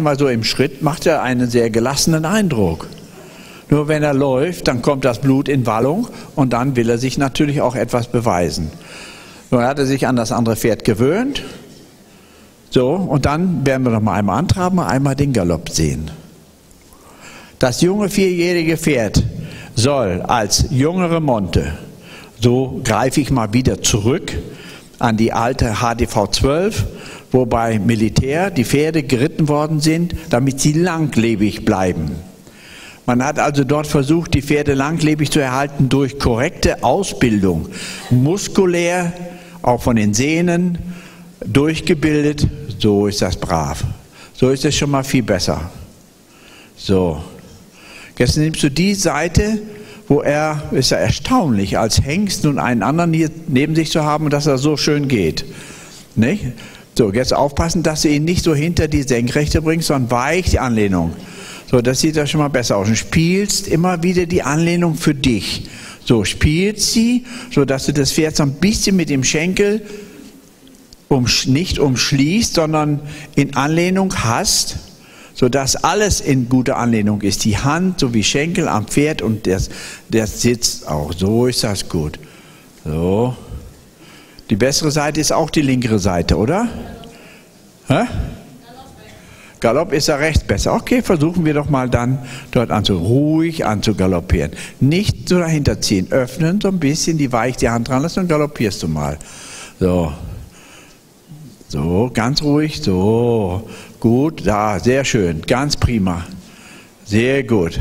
mal so im Schritt macht er einen sehr gelassenen Eindruck. Nur wenn er läuft, dann kommt das Blut in Wallung und dann will er sich natürlich auch etwas beweisen. Nun hat er sich an das andere Pferd gewöhnt. So, und dann werden wir noch mal einmal antraben, einmal den Galopp sehen. Das junge vierjährige Pferd soll als jüngere Monte, so greife ich mal wieder zurück an die alte HDV 12, wobei Militär die Pferde geritten worden sind, damit sie langlebig bleiben. Man hat also dort versucht, die Pferde langlebig zu erhalten durch korrekte Ausbildung, muskulär, auch von den Sehnen, durchgebildet. So ist das brav. So ist es schon mal viel besser. So. Jetzt nimmst du die Seite, wo er, ist ja erstaunlich, als Hengst nun einen anderen hier neben sich zu haben, dass er so schön geht. Nicht? So, jetzt aufpassen, dass du ihn nicht so hinter die Senkrechte bringst, sondern weich die Anlehnung. So, das sieht ja schon mal besser aus. Und spielst immer wieder die Anlehnung für dich. So, spielst sie, so dass du das Pferd so ein bisschen mit dem Schenkel um, nicht umschließt, sondern in Anlehnung hast, so dass alles in guter Anlehnung ist. Die Hand sowie Schenkel am Pferd und der, der Sitz auch. So ist das gut. So. Die bessere Seite ist auch die linkere Seite, oder? Hä? Galopp ist ja rechts besser. Okay, versuchen wir doch mal dann dort anzu, ruhig anzugaloppieren. Nicht so dahinter ziehen. Öffnen so ein bisschen, die weich die Hand dran lassen und galoppierst du mal. So. So, ganz ruhig. So. Gut, da, sehr schön. Ganz prima. Sehr gut.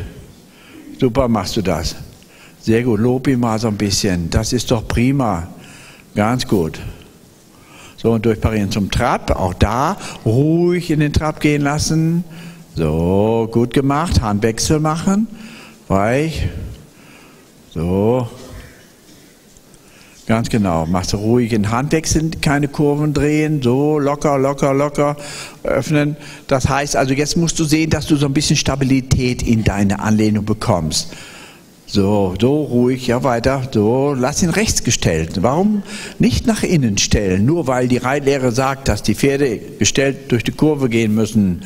Super machst du das. Sehr gut. Lob ihn mal so ein bisschen. Das ist doch prima. Ganz gut. So, und durchparieren zum Trab. Auch da ruhig in den Trab gehen lassen. So, gut gemacht. Handwechsel machen. Weich. So. Ganz genau. Machst du ruhig in Handwechsel, keine Kurven drehen. So, locker, locker, locker öffnen. Das heißt also, jetzt musst du sehen, dass du so ein bisschen Stabilität in deine Anlehnung bekommst. So, so ruhig, ja weiter, so, lass ihn rechts gestellt. Warum nicht nach innen stellen? Nur weil die Reitlehre sagt, dass die Pferde gestellt durch die Kurve gehen müssen.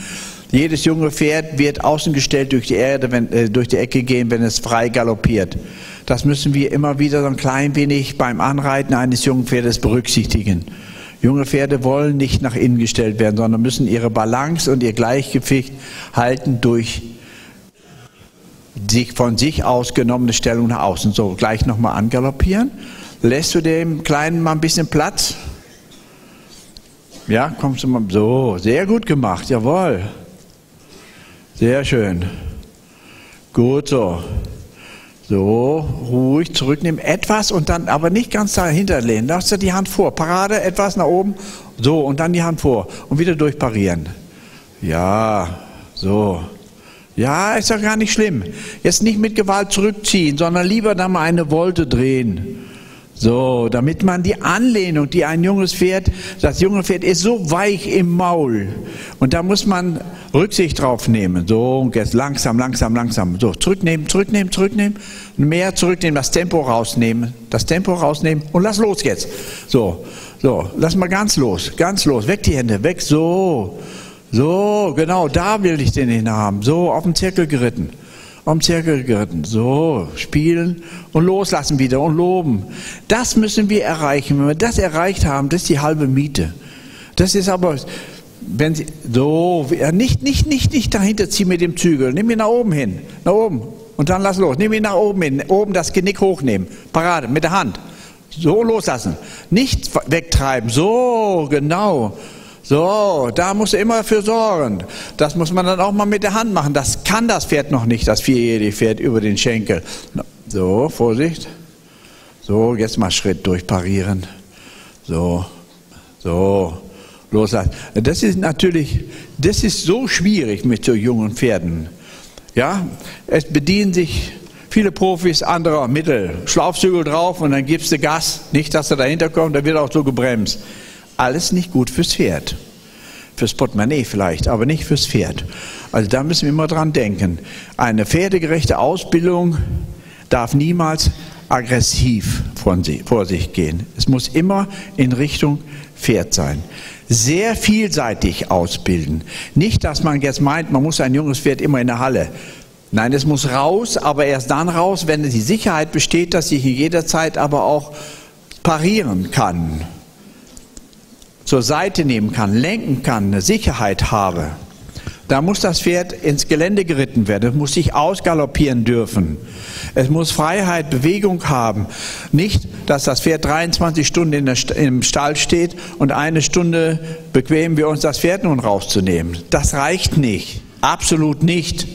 Jedes junge Pferd wird außen gestellt durch die Erde, wenn, äh, durch die Ecke gehen, wenn es frei galoppiert. Das müssen wir immer wieder so ein klein wenig beim Anreiten eines jungen Pferdes berücksichtigen. Junge Pferde wollen nicht nach innen gestellt werden, sondern müssen ihre Balance und ihr Gleichgewicht halten durch sich von sich aus genommene Stellung nach außen. So, gleich nochmal angaloppieren. Lässt du dem Kleinen mal ein bisschen Platz? Ja, kommst du mal. So, sehr gut gemacht, jawohl. Sehr schön. Gut so. So, ruhig zurücknehmen, etwas und dann aber nicht ganz dahinter lehnen. Lass dir die Hand vor. Parade, etwas nach oben. So, und dann die Hand vor. Und wieder durchparieren. Ja, so. Ja, ist ja gar nicht schlimm. Jetzt nicht mit Gewalt zurückziehen, sondern lieber dann mal eine Wolte drehen. So, damit man die Anlehnung, die ein junges Pferd, das junge Pferd ist so weich im Maul. Und da muss man Rücksicht drauf nehmen. So, und jetzt langsam, langsam, langsam. So, zurücknehmen, zurücknehmen, zurücknehmen. Mehr zurücknehmen, das Tempo rausnehmen. Das Tempo rausnehmen und lass los jetzt. So, so, lass mal ganz los, ganz los. Weg die Hände, weg, so. So, genau, da will ich den hin haben. So, auf dem Zirkel geritten. Auf dem Zirkel geritten. So, spielen und loslassen wieder und loben. Das müssen wir erreichen. Wenn wir das erreicht haben, das ist die halbe Miete. Das ist aber, wenn Sie, so, nicht, nicht, nicht, nicht dahinter ziehen mit dem Zügel. Nimm ihn nach oben hin. Nach oben. Und dann lass los. Nimm ihn nach oben hin. Oben das Genick hochnehmen. Parade, mit der Hand. So loslassen. Nicht wegtreiben. So, genau. So, da muss er immer dafür sorgen. Das muss man dann auch mal mit der Hand machen. Das kann das Pferd noch nicht, das vierjährige Pferd über den Schenkel. So, Vorsicht. So, jetzt mal Schritt durchparieren. So, so, loslassen. Das ist natürlich, das ist so schwierig mit so jungen Pferden. Ja, es bedienen sich viele Profis anderer Mittel. Schlaufzügel drauf und dann gibst du Gas. Nicht, dass er dahinter kommt, da wird auch so gebremst alles nicht gut fürs Pferd. Fürs Portemonnaie vielleicht, aber nicht fürs Pferd. Also da müssen wir immer dran denken. Eine pferdegerechte Ausbildung darf niemals aggressiv vor sich gehen. Es muss immer in Richtung Pferd sein. Sehr vielseitig ausbilden. Nicht, dass man jetzt meint, man muss ein junges Pferd immer in der Halle. Nein, es muss raus, aber erst dann raus, wenn die Sicherheit besteht, dass ich in jeder Zeit aber auch parieren kann, zur Seite nehmen kann, lenken kann, eine Sicherheit habe. Da muss das Pferd ins Gelände geritten werden, es muss sich ausgaloppieren dürfen. Es muss Freiheit, Bewegung haben. Nicht, dass das Pferd 23 Stunden der, im Stall steht und eine Stunde bequemen wir uns das Pferd nun rauszunehmen. Das reicht nicht. Absolut nicht.